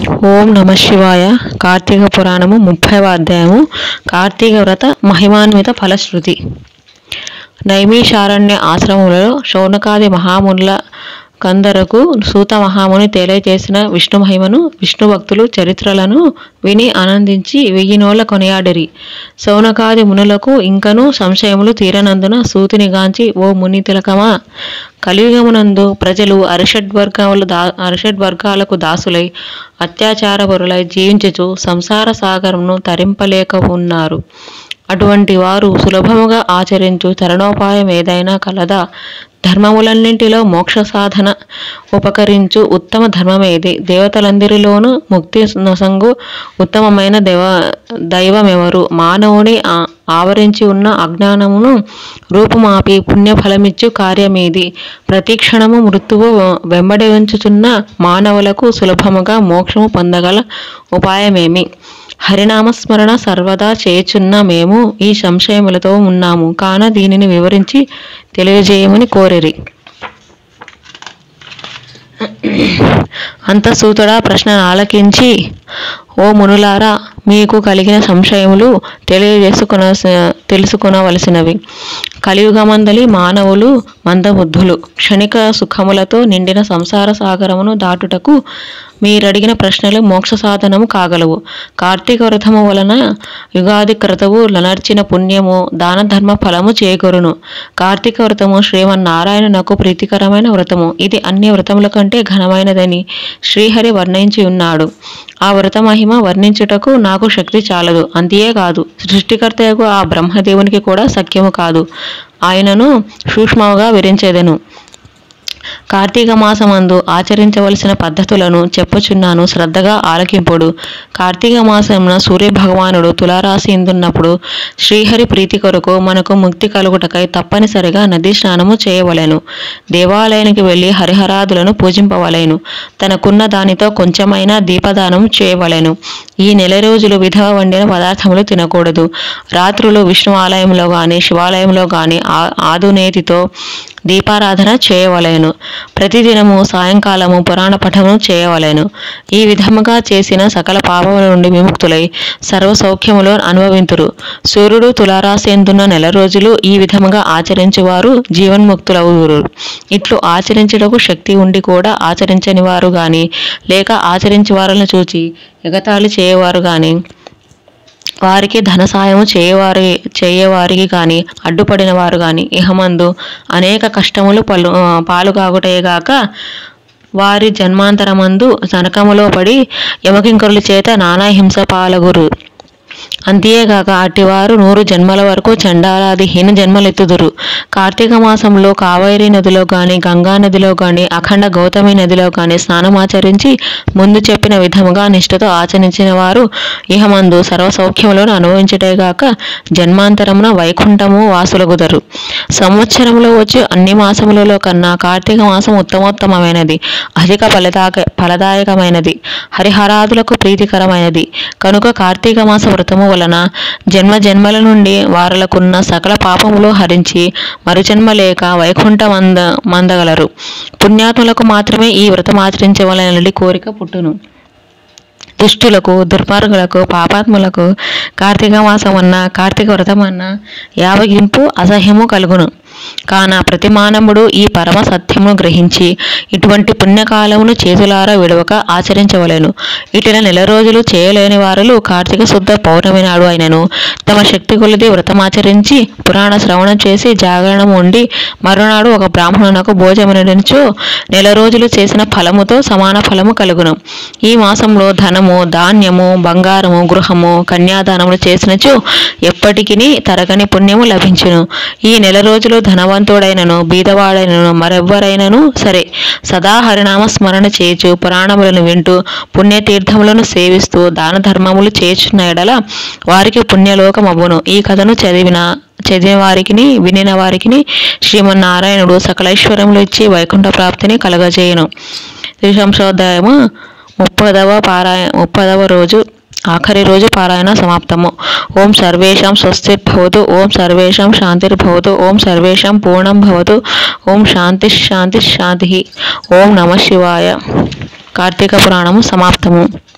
ఓం నమ శివాయ. కార్తీక పురాణము ముప్పైవ అధ్యాయము. కార్తీక వ్రత మహిమాన్విత ఫలశ్రుతి. నైమిషారణ్య ఆశ్రమంలో శౌనకాది మహామునుల కందరకు సూత మహాముని తెలియజేసిన విష్ణు మహిమను విష్ణు భక్తులు చరిత్రలను విని ఆనందించి వెయ్యినోళ్ళ కొనియాడిరి. శౌనకాది మునులకు ఇంకనూ సంశయములు తీరనందున సూతిని గాంచి ఓ ముని తిలకమా! కలియుగమునందు ప్రజలు అరిషడ్ అరిషడ్వర్గాలు దా అరిషడ్ వర్గాలకు దాసులై అత్యాచారపరులై జీవించుచు సంసార సాగరంను తరింపలేక ఉన్నారు అటువంటి వారు సులభముగా ఆచరించు తరుణోపాయం ఏదైనా కలదా! ధర్మములన్నింటిలో మోక్ష సాధన ఉపకరించు ఉత్తమ ధర్మమేది దేవతలందరిలోనూ ముక్తి నొసంగు ఉత్తమమైన దేవ దైవమెవరు? మానవుని ఆవరించి ఉన్న అజ్ఞానమును రూపుమాపి పుణ్యఫలమిచ్చు కార్యమేది. ప్రతిక్షణము మృత్యువు వెంబడి ఉంచుచున్న మానవులకు సులభముగా మోక్షము పొందగల ఉపాయమేమి? హరినామస్మరణ సర్వదా చేయుచున్న మేము ఈ సంశయములతో ఉన్నాము. కాన దీనిని వివరించి తెలియజేయమని కోరిరి. అంతసూతుడా ప్రశ్న ఆలకించి ఓ మునులారా మీకు కలిగిన సంశయములు తెలియజేసుకున తెలుసుకునవలసినవి. కలియుగమందలి మానవులు మందబుద్ధులు క్షణిక సుఖములతో నిండిన సంసార సాగరమును దాటుటకు మీరడిగిన ప్రశ్నలు మోక్ష సాధనము కాగలవు. కార్తీక వ్రతము వలన యుగాది క్రతవు లనర్చిన పుణ్యము దాన ధర్మ ఫలము చేకూరును. కార్తీక వ్రతము శ్రీమన్నారాయణునకు ప్రీతికరమైన వ్రతము. ఇది అన్ని వ్రతముల కంటే ఘనమైనదని శ్రీహరి వర్ణించి ఉన్నాడు. ఆ వ్రత మహిమ వర్ణించుటకు నాకు శక్తి చాలదు. అంతే కాదు. సృష్టికర్తయకు ఆ బ్రహ్మదేవునికి కూడా సఖ్యము కాదు. ఆయనను సూక్ష్మముగా విరించేదెను. కార్తీక మాసమందు ఆచరించవలసిన పద్ధతులను చెప్పుచున్నాను శ్రద్ధగా ఆలకింపుడు. కార్తీక మాసమున సూర్య భగవానుడు తులారాశి ఇందున్నప్పుడు శ్రీహరి ప్రీతి కొరకు మనకు ముక్తి కలుగుటకై తప్పనిసరిగా నదీ స్నానము చేయవలెను. దేవాలయానికి వెళ్ళి హరిహరాదులను పూజింపవలెను. తనకున్న దానితో కొంచెమైనా దీపదానం చేయవలెను. ఈ నెల రోజులు విధవ వండిన పదార్థములు తినకూడదు. రాత్రులు విష్ణు ఆలయంలో గాని శివాలయంలో గాని ఆదునేతితో దీపారాధన చేయవలెను. ప్రతిదినము సాయంకాలము పురాణ పఠము చేయవలెను. ఈ విధముగా చేసిన సకల పాపముల నుండి విముక్తులై సర్వసౌఖ్యములో అనుభవింతురు. సూర్యుడు తులారాసేందున్న నెల రోజులు ఈ విధముగా ఆచరించువారు జీవన్ముక్తులవురు ఇట్లు ఆచరించుటకు శక్తి ఉండి కూడా ఆచరించని వారు గాని లేక ఆచరించే వారిని చూచి ఎగతాళి చేయవారు గాని వారికి ధన సాయం చేయవారి చేయవారికి కానీ అడ్డుపడిన వారు కానీ ఇహమందు అనేక కష్టములు పలు పాలుగాగుటేగాక వారి జన్మాంతరమందు సనకములో పడి యమకింకరుల చేత నానా హింస పాలగురు. అంతేగాక అటివారు నూరు జన్మల వరకు చండాలాది హీన జన్మలెత్తుదురు. కార్తీక మాసంలో కావేరీ నదిలో గాని గంగా నదిలో గాని అఖండ గౌతమి నదిలో గాని స్నానమాచరించి ముందు చెప్పిన విధముగా నిష్ఠతో ఆచరించిన వారు ఇహమందు సర్వ సౌఖ్యములను జన్మాంతరమున వైకుంఠము వాసులగుదరు. సంవత్సరంలో వచ్చే అన్ని మాసములలో కన్నా కార్తీక మాసం ఉత్తమోత్తమమైనది. అధిక ఫలదాక ఫలదాయకమైనది. హరిహరాదులకు ప్రీతికరమైనది. కనుక కార్తీక మాస వ్రతము వలన జన్మ జన్మల నుండి వారలకున్న సకల పాపములు హరించి మరుజన్మ లేక వైకుంఠ మంద మందగలరు. పుణ్యాత్ములకు మాత్రమే ఈ వ్రతం ఆచరించవలనని కోరిక పుట్టును. దుష్టులకు దుర్మార్గులకు పాపాత్ములకు కార్తీక మాసం అన్న కార్తీక వ్రతం అన్న యావగింపు అసహ్యము కలుగును. కాన ప్రతి మానవుడు ఈ పరమ సత్యమును గ్రహించి ఇటువంటి పుణ్యకాలమును చేతులారా విడవక ఆచరించవలెను. ఇటు నెల రోజులు చేయలేని వారులు కార్తీక శుద్ధ పౌర్ణమి నాడు అయినను. తమ శక్తి కొలది వ్రతమాచరించి పురాణ శ్రవణం చేసి జాగరణం ఉండి మరునాడు ఒక బ్రాహ్మణునకు భోజమనుచు నెల రోజులు చేసిన ఫలముతో సమాన ఫలము కలుగును. ఈ మాసంలో ధనము ధాన్యము బంగారము గృహము కన్యాదానములు చేసినచు ఎప్పటికీ తరగని పుణ్యము లభించును. ఈ నెల రోజులు ధనవంతుడైనను బీదవాడైనను మరెవ్వరైనను సరే. సదా హరినామ స్మరణ చేయుచు పురాణములను వింటూ పుణ్యతీర్థములను సేవిస్తూ దాన ధర్మములు చేర్చున్న ఎడల వారికి పుణ్యలోకమవ్వును. ఈ కథను చదివిన చదివిన వారికి వినిన వారికి శ్రీమన్నారాయణుడు సకలేశ్వరములు ఇచ్చి వైకుంఠ ప్రాప్తిని కలగజేయను. త్రిశంశోధ్యాయము ముప్పదవ పారాయ ముప్పదవ రోజు ఆఖరి రోజు పారాయణ సమాప్తము. ఓం సర్వేషాం స్వస్తిర్భవతు ఓం సర్వేషాం శాంతిర్భవతు ఓం సర్వేషాం పూర్ణం భవతు ఓం శాంతి శాంతి శాంతి. ఓం నమ శివాయ. కార్తీక పురాణము సమాప్తము.